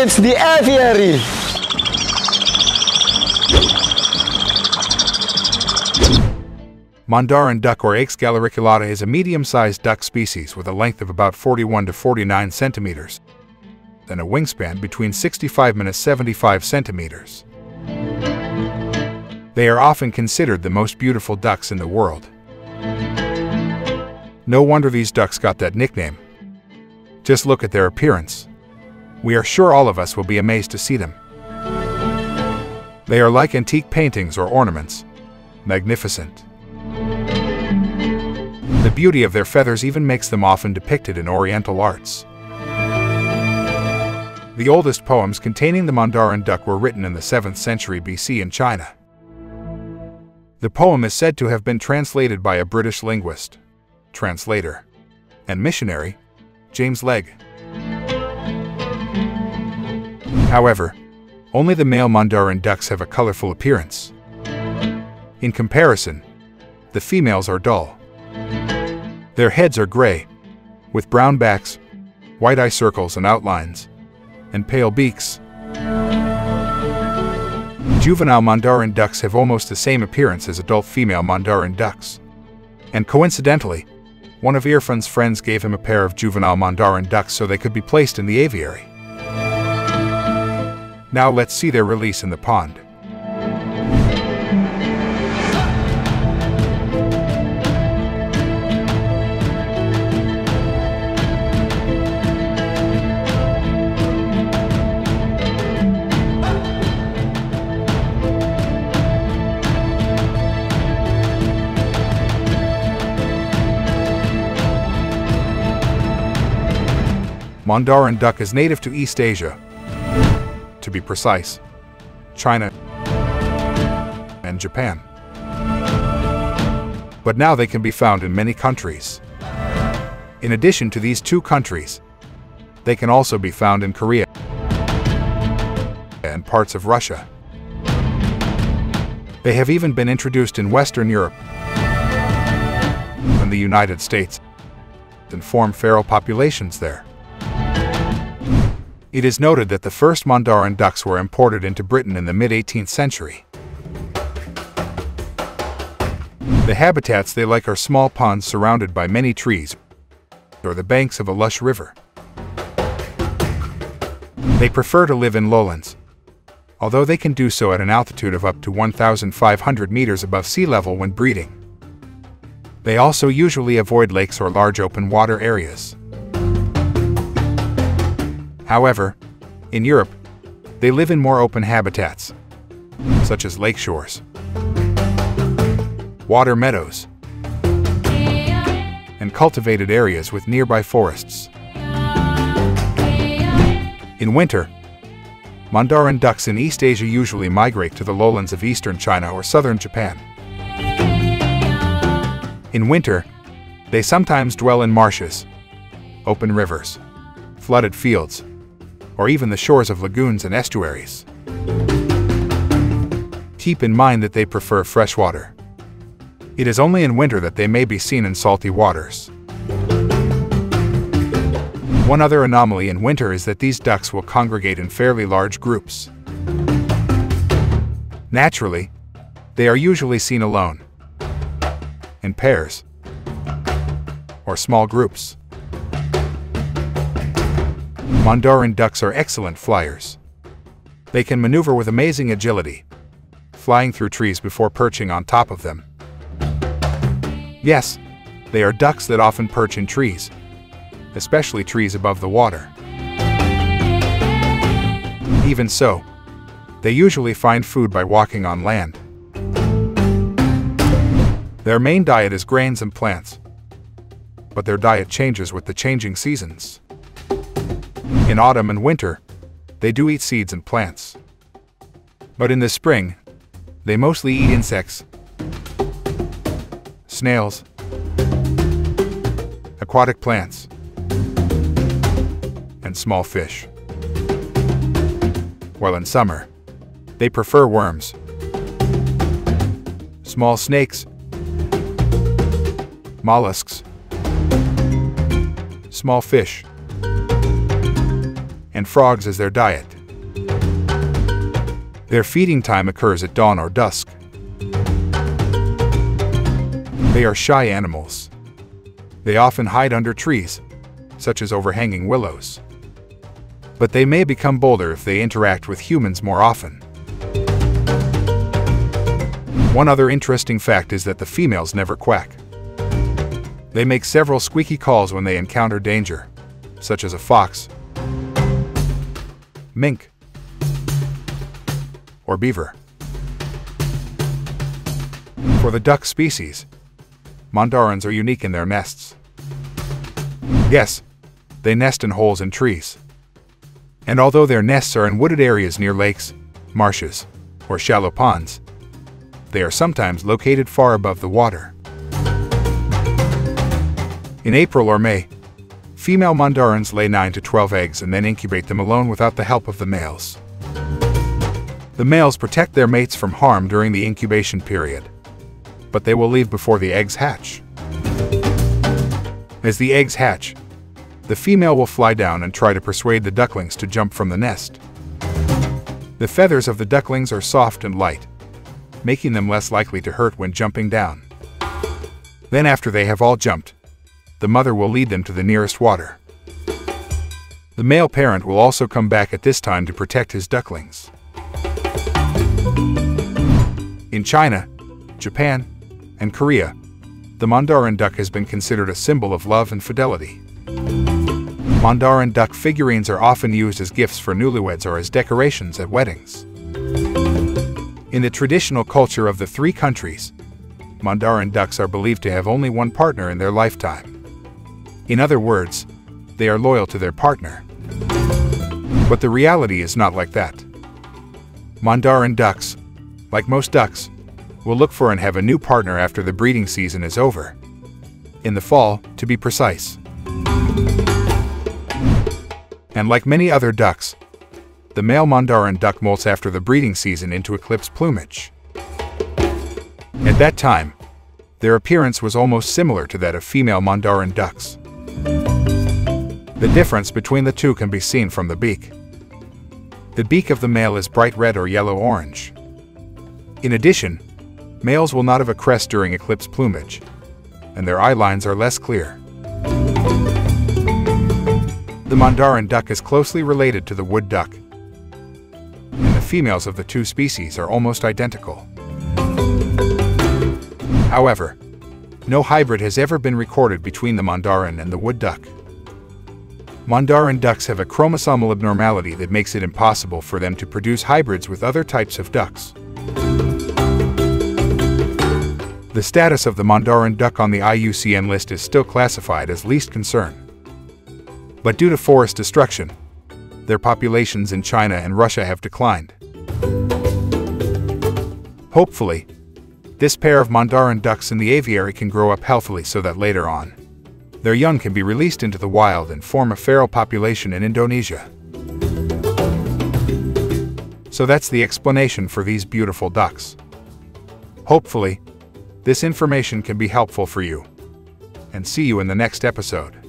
It's the aviary. Mandarin duck or Aix galericulata is a medium-sized duck species with a length of about 41 to 49 centimeters and a wingspan between 65 and 75 centimeters. They are often considered the most beautiful ducks in the world. No wonder these ducks got that nickname. Just look at their appearance. We are sure all of us will be amazed to see them. They are like antique paintings or ornaments. Magnificent. The beauty of their feathers even makes them often depicted in Oriental arts. The oldest poems containing the Mandarin duck were written in the 7th century BC in China. The poem is said to have been translated by a British linguist, translator, and missionary, James Legge. However, only the male Mandarin ducks have a colorful appearance. In comparison, the females are dull. Their heads are gray, with brown backs, white eye circles and outlines, and pale beaks. Juvenile Mandarin ducks have almost the same appearance as adult female Mandarin ducks. And coincidentally, one of Irfan's friends gave him a pair of juvenile Mandarin ducks so they could be placed in the aviary. Now let's see their release in the pond. Mandarin duck is native to East Asia, to be precise, China and Japan. But now they can be found in many countries. In addition to these two countries, they can also be found in Korea and parts of Russia. They have even been introduced in Western Europe and the United States and form feral populations there. It is noted that the first Mandarin ducks were imported into Britain in the mid-18th century. The habitats they like are small ponds surrounded by many trees or the banks of a lush river. They prefer to live in lowlands, although they can do so at an altitude of up to 1,500 meters above sea level when breeding. They also usually avoid lakes or large open water areas. However, in Europe, they live in more open habitats, such as lake shores, water meadows, and cultivated areas with nearby forests. In winter, Mandarin ducks in East Asia usually migrate to the lowlands of eastern China or southern Japan. In winter, they sometimes dwell in marshes, open rivers, flooded fields, or even the shores of lagoons and estuaries. Keep in mind that they prefer fresh water. It is only in winter that they may be seen in salty waters. One other anomaly in winter is that these ducks will congregate in fairly large groups. Naturally, they are usually seen alone, in pairs, or small groups. Mandarin ducks are excellent flyers. They can maneuver with amazing agility, flying through trees before perching on top of them. Yes, they are ducks that often perch in trees, especially trees above the water. Even so, they usually find food by walking on land. Their main diet is grains and plants, but their diet changes with the changing seasons. In autumn and winter, they do eat seeds and plants. But in the spring, they mostly eat insects, snails, aquatic plants, and small fish. While in summer, they prefer worms, small snakes, mollusks, small fish, and frogs as their diet. Their feeding time occurs at dawn or dusk. They are shy animals. They often hide under trees, such as overhanging willows. But they may become bolder if they interact with humans more often. One other interesting fact is that the females never quack. They make several squeaky calls when they encounter danger, such as a fox, mink, or beaver. For the duck species, mandarins are unique in their nests. Yes, they nest in holes in trees. And although their nests are in wooded areas near lakes, marshes, or shallow ponds, they are sometimes located far above the water. In April or May, female Mandarins lay 9 to 12 eggs and then incubate them alone without the help of the males. The males protect their mates from harm during the incubation period, but they will leave before the eggs hatch. As the eggs hatch, the female will fly down and try to persuade the ducklings to jump from the nest. The feathers of the ducklings are soft and light, making them less likely to hurt when jumping down. Then after they have all jumped, the mother will lead them to the nearest water. The male parent will also come back at this time to protect his ducklings. In China, Japan, and Korea, the Mandarin duck has been considered a symbol of love and fidelity. Mandarin duck figurines are often used as gifts for newlyweds or as decorations at weddings. In the traditional culture of the three countries, Mandarin ducks are believed to have only one partner in their lifetime. In other words, they are loyal to their partner. But the reality is not like that. Mandarin ducks, like most ducks, will look for and have a new partner after the breeding season is over. In the fall, to be precise. And like many other ducks, the male Mandarin duck molts after the breeding season into eclipse plumage. At that time, their appearance was almost similar to that of female Mandarin ducks. The difference between the two can be seen from the beak. The beak of the male is bright red or yellow-orange. In addition, Males will not have a crest during eclipse plumage, and their eye lines are less clear. The Mandarin duck is closely related to the wood duck, and the females of the two species are almost identical. However, no hybrid has ever been recorded between the Mandarin and the wood duck. Mandarin ducks have a chromosomal abnormality that makes it impossible for them to produce hybrids with other types of ducks. The status of the Mandarin duck on the IUCN list is still classified as least concern. But due to forest destruction, their populations in China and Russia have declined. Hopefully, this pair of Mandarin ducks in the aviary can grow up healthily so that later on, their young can be released into the wild and form a feral population in Indonesia. So that's the explanation for these beautiful ducks. Hopefully, this information can be helpful for you. And see you in the next episode.